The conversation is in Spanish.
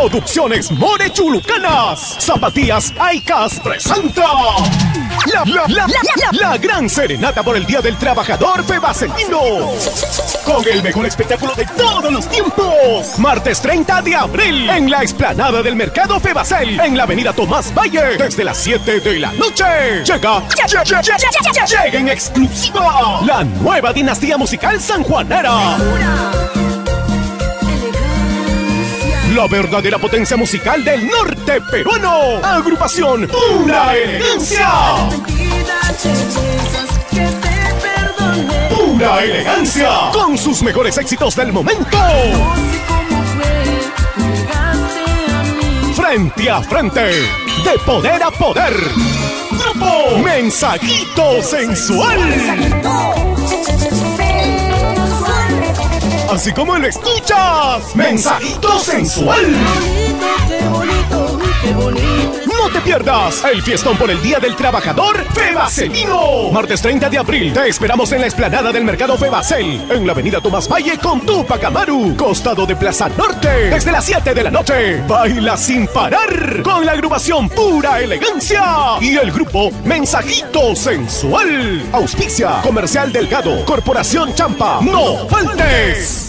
Producciones More Chulucanas. Zapatías Aicas presenta. La, la, la, la, la gran serenata por el Día del Trabajador Febacelino. Con el mejor espectáculo de todos los tiempos. Martes 30 de abril en la explanada del Mercado Febacel en la avenida Tomás Valle desde las 7 de la noche. Llega, llega, en exclusiva la nueva dinastía musical sanjuanera. La verdadera potencia musical del norte peruano. Agrupación Pura Elegancia. Pura Elegancia. Con sus mejores éxitos del momento. Frente a frente. De poder a poder. Grupo Mensajito Sensual. Así como lo escuchas. Mensajito Sensual. Te pierdas el fiestón por el Día del Trabajador Febacelino. Martes 30 de abril te esperamos en la explanada del Mercado Febacel, en la avenida Tomás Valle con Tupac Amaru, costado de Plaza Norte, desde las 7 de la noche. Baila sin parar con la agrupación Pura Elegancia y el grupo Mensajito Sensual. Auspicia Comercial Delgado, Corporación Champa. No faltes.